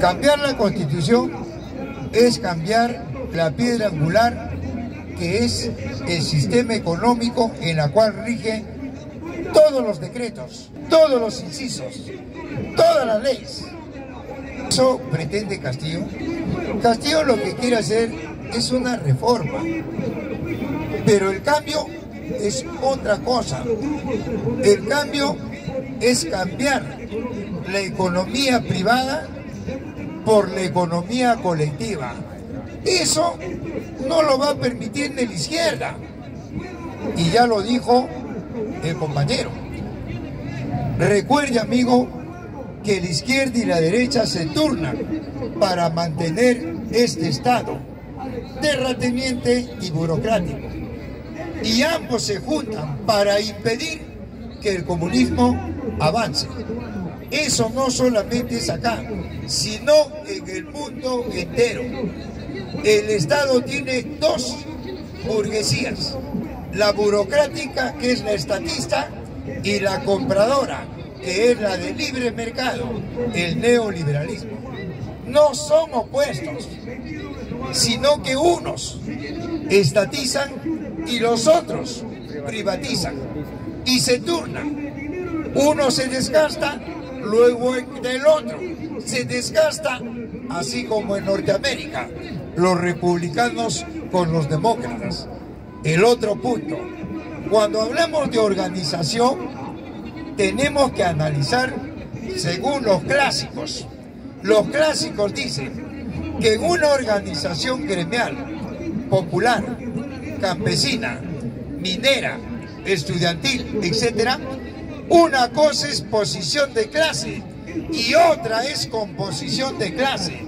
Cambiar la constitución es cambiar la piedra angular que es el sistema económico en la cual rige todos los decretos, todos los incisos, todas las leyes. Eso pretende Castillo. Castillo lo que quiere hacer es una reforma, pero el cambio es otra cosa. El cambio es cambiar la economía privada por la economía colectiva. Eso no lo va a permitir ni la izquierda. Y ya lo dijo el compañero. Recuerde, amigo, que la izquierda y la derecha se turnan para mantener este Estado terrateniente y burocrático. Y ambos se juntan para impedir que el comunismo avance. Eso no solamente es acá, sino en el mundo entero. El Estado tiene dos burguesías, la burocrática, que es la estatista, y la compradora, que es la de libre mercado, el neoliberalismo. No son opuestos, sino que unos estatizan y los otros privatizan y se turnan. Uno se desgasta, luego del otro se desgasta, así como en Norteamérica, los republicanos con los demócratas. El otro punto, cuando hablamos de organización, tenemos que analizar según los clásicos. Los clásicos dicen que en una organización gremial, popular, campesina, minera, estudiantil, etc., una cosa es posición de clase y otra es composición de clase.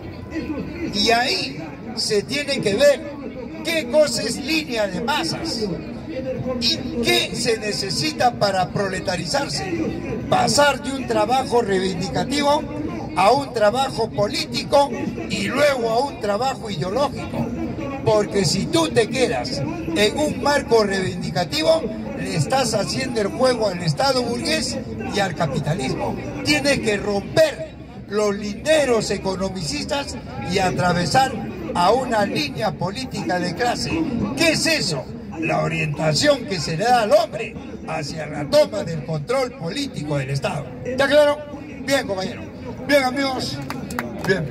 Y ahí se tiene que ver qué cosa es línea de masas y qué se necesita para proletarizarse. Pasar de un trabajo reivindicativo a un trabajo político y luego a un trabajo ideológico. Porque si tú te quedas en un marco reivindicativo, le estás haciendo el juego al Estado burgués y al capitalismo. Tienes que romper los linderos economicistas y atravesar a una línea política de clase. ¿Qué es eso? La orientación que se le da al hombre hacia la toma del control político del Estado. ¿Está claro? Bien, compañero. Bien, amigos. Bien.